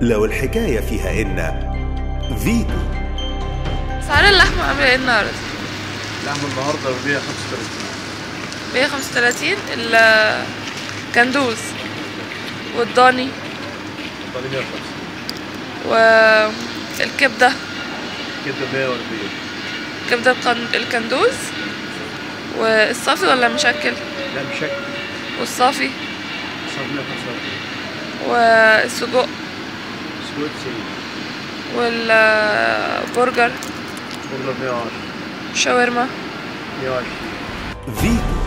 لو الحكاية فيها إن فيتو سعر اللحمة عامل إيه النهاردة؟ اللحمة النهاردة ب 135 مية خمسة وتلاتين الكندوز والضاني طالب 150 والكبدة كبدة 140 كبدة القن- الكندوز. والصافي ولا مشكل؟ لا بشكل والصافي. صار 145 والسجق سكوت 90 والبرجر. برجر 110 شاورما. 120 فيتو